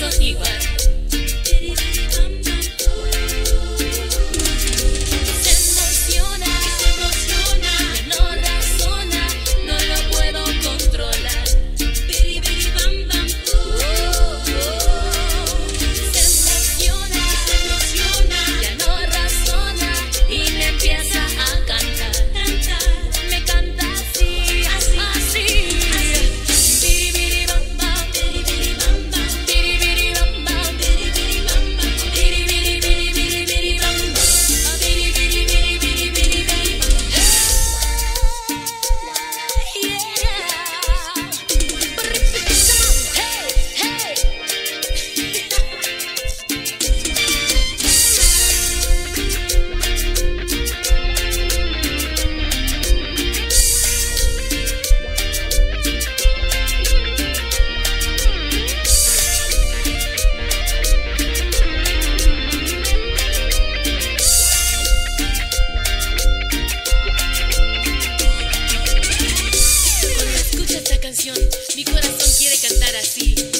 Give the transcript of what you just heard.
so he was. así.